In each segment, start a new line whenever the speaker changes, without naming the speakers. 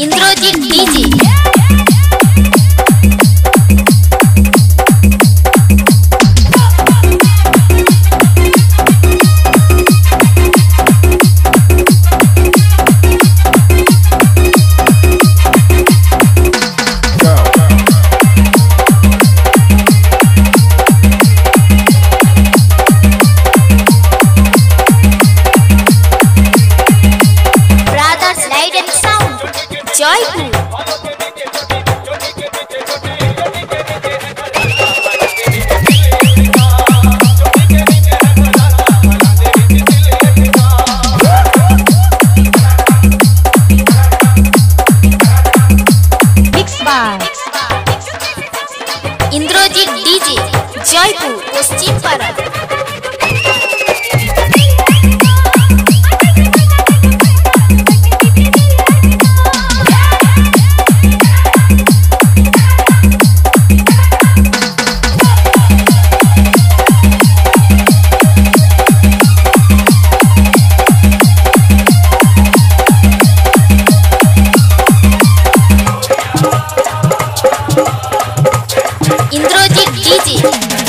Indrajit DJ brothers Jaipur
by
DJ Jaipur Paschim Para 记忆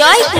Joy